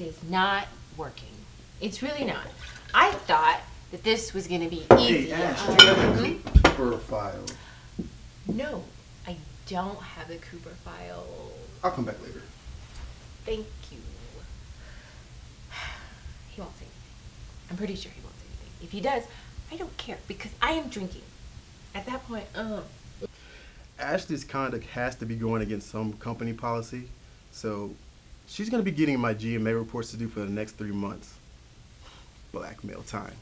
is not working. It's really not. I thought that this was going to be easy. Hey, Ash, do you have a Mhm. Cooper file? No, I don't have the Cooper file. I'll come back later. Thank you. He won't say anything. I'm pretty sure he won't say anything. If he does, I don't care because I am drinking. At that point, uh, Ashley's conduct has to be going against some company policy, so she's gonna be getting my GMA reports to do for the next three months. Blackmail time.